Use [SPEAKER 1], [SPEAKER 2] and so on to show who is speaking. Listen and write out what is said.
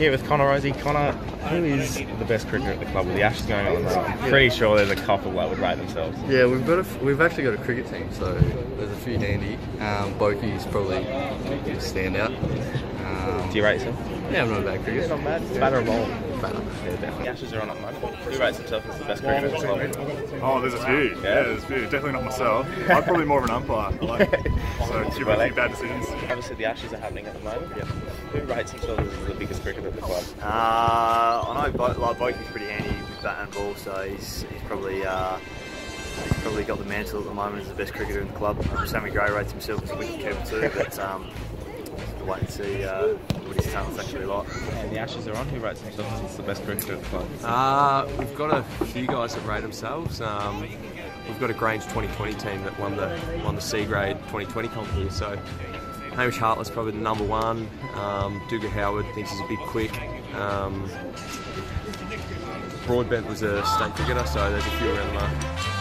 [SPEAKER 1] here with Connor Rozee. Connor, who is the best cricketer at the club with the Ashes going on? I'm pretty sure there's a couple that would rate themselves.
[SPEAKER 2] Yeah, we've got a f- we've actually got a cricket team, so there's a few handy. Um, Boki's probably a standout. Um,
[SPEAKER 1] Do you rate yourself?
[SPEAKER 2] yeah, I'm not a bad cricketer.
[SPEAKER 1] Not bad. Batter or bowler?
[SPEAKER 2] Batter.
[SPEAKER 1] Yeah, definitely. The Ashes are on at the moment. Who rates himself as the best cricketer at the club?
[SPEAKER 3] Oh, there's a few. Yeah, there's a few. Definitely not myself. I'm probably more of an umpire. Like, so give a few bad decisions.
[SPEAKER 1] Obviously, the Ashes are happening at the moment. Yeah. Who rates himself as the biggest cricketer at the club?
[SPEAKER 4] Uh, I know Bo- like Boki's pretty handy with bat and ball, so he's, he's probably uh, he's probably got the mantle at the moment as the best cricketer in the club. Sammy Gray rates himself as a wicket keeper too, but um, wait and see uh, what his talent's actually like.
[SPEAKER 1] And the Ashes are on. Who rates himself as the best cricketer at the club?
[SPEAKER 5] Uh, we've got a few guys that rate themselves. Um, we've got a Grange 2020 team that won the won the C grade 2020 comp here. So Hamish Hartlett's probably the number one. Um, Dougal Howard thinks he's a bit quick. Um, Broadbent was a state cricketer, so there's a few around the mark.